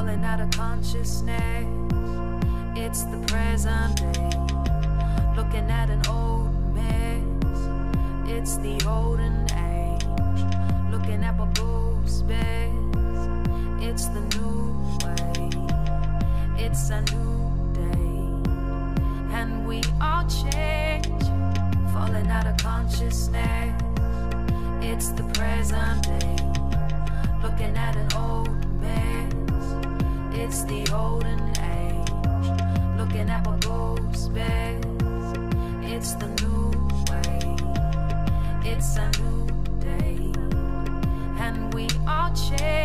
falling out of consciousness. It's the present day, looking at an old mess. It's the olden age, looking at what goes best. It's the new way, it's a new day, and we all change, falling out of consciousness. It's the present day, miss the olden age. Looking at my goes best, it's the new way, it's a new day, and we all change.